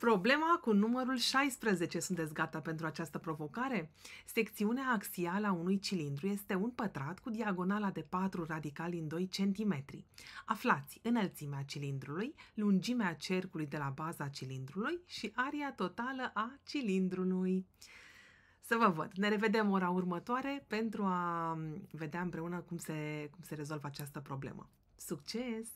Problema cu numărul 16. Sunteți gata pentru această provocare? Secțiunea axială a unui cilindru este un pătrat cu diagonala de 4 radical în 2 cm. Aflați înălțimea cilindrului, lungimea cercului de la baza cilindrului și aria totală a cilindrului. Să vă văd. Ne revedem ora următoare pentru a vedea împreună cum se, cum se rezolvă această problemă. Succes!